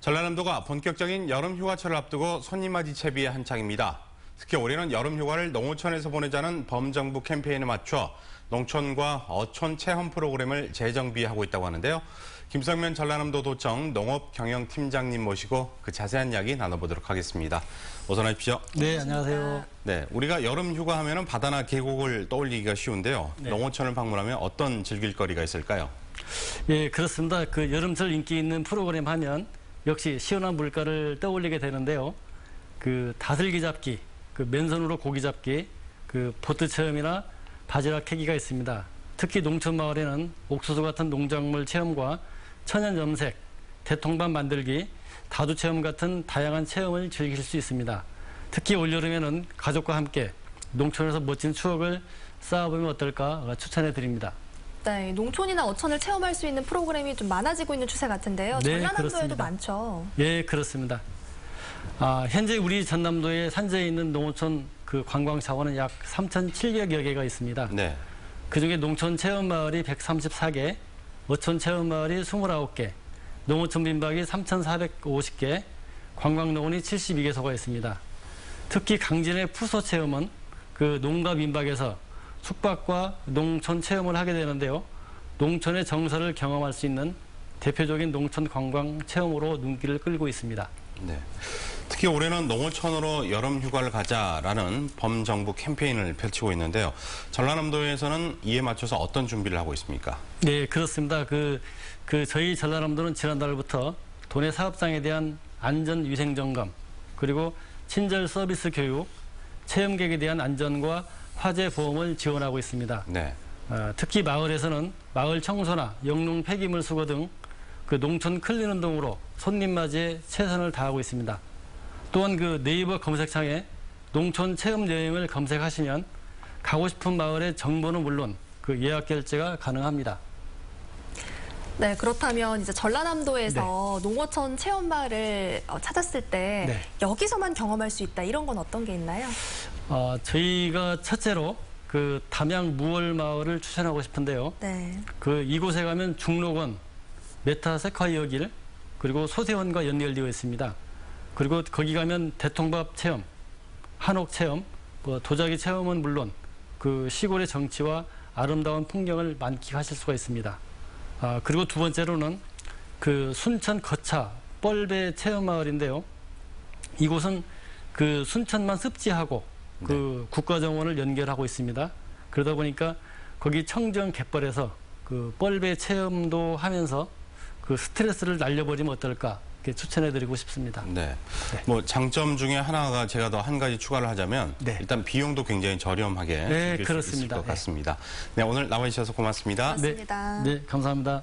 전라남도가 본격적인 여름 휴가철을 앞두고 손님 맞이 채비에 한창입니다. 특히 올해는 여름 휴가를 농어촌에서 보내자는 범정부 캠페인에 맞춰 농촌과 어촌 체험 프로그램을 재정비하고 있다고 하는데요. 김성면 전라남도 도청 농업경영팀장님 모시고 그 자세한 이야기 나눠보도록 하겠습니다. 어서 나십시오. 네, 안녕하세요. 네, 우리가 여름 휴가 하면 바다나 계곡을 떠올리기가 쉬운데요. 네. 농어촌을 방문하면 어떤 즐길 거리가 있을까요? 예, 그렇습니다. 그 여름철 인기 있는 프로그램 하면 역시 시원한 물가를 떠올리게 되는데요. 그 다슬기 잡기, 그 맨손으로 고기 잡기, 그 보트 체험이나 바지락 캐기가 있습니다. 특히 농촌 마을에는 옥수수 같은 농작물 체험과 천연 염색, 대통밥 만들기, 다두 체험 같은 다양한 체험을 즐길 수 있습니다. 특히 올여름에는 가족과 함께 농촌에서 멋진 추억을 쌓아보면 어떨까 추천해 드립니다. 네, 농촌이나 어촌을 체험할 수 있는 프로그램이 좀 많아지고 있는 추세 같은데요. 네, 전라남도에도 그렇습니다. 많죠. 예, 그렇습니다. 아, 현재 우리 전남도에 산재해 있는 농어촌 그 관광 자원은 약 3,700여 개가 있습니다. 네. 그중에 농촌 체험 마을이 134개, 어촌 체험 마을이 29개, 농어촌 민박이 3,450개, 관광 농원이 72개소가 있습니다. 특히 강진의 푸소 체험은 그 농가 민박에서 숙박과 농촌 체험을 하게 되는데요. 농촌의 정서를 경험할 수 있는 대표적인 농촌 관광 체험으로 눈길을 끌고 있습니다. 네. 특히 올해는 농어촌으로 여름 휴가를 가자라는 범정부 캠페인을 펼치고 있는데요. 전라남도에서는 이에 맞춰서 어떤 준비를 하고 있습니까? 네, 그렇습니다. 그, 그 저희 전라남도는 지난달부터 도내 사업장에 대한 안전 위생 점검 그리고 친절 서비스 교육, 체험객에 대한 안전과 화재 보험을 지원하고 있습니다. 네. 어, 특히 마을에서는 마을 청소나 영농 폐기물 수거 등 그 농촌 클린 운동으로 손님 맞이에 최선을 다하고 있습니다. 또한 그 네이버 검색창에 농촌 체험 여행을 검색하시면 가고 싶은 마을의 정보는 물론 그 예약 결제가 가능합니다. 네, 그렇다면 이제 전라남도에서 농어촌 체험 마을을 어, 찾았을 때 네. 여기서만 경험할 수 있다 이런 건 어떤 게 있나요? 어, 저희가 첫째로 그 담양 무월 마을을 추천하고 싶은데요. 네. 그 이곳에 가면 죽녹원, 메타세콰이어 길, 그리고 소쇄원과 연결되어 있습니다. 그리고 거기 가면 대통밥 체험, 한옥 체험, 뭐 도자기 체험은 물론 그 시골의 정취와 아름다운 풍경을 만끽하실 수가 있습니다. 아, 그리고 두 번째로는 그 순천 거차 뻘배 체험 마을인데요. 이곳은 그 순천만 습지하고 그 국가정원을 연결하고 있습니다. 그러다 보니까 거기 청정 갯벌에서 그 뻘배 체험도 하면서 그 스트레스를 날려버리면 어떨까 추천해드리고 싶습니다. 네. 뭐 장점 중에 하나가 제가 더 한 가지 추가를 하자면 네. 일단 비용도 굉장히 저렴하게 네, 즐길 수 있을 그렇습니다. 것 네. 같습니다. 네, 오늘 나와 주셔서 고맙습니다. 고맙습니다. 네, 감사합니다.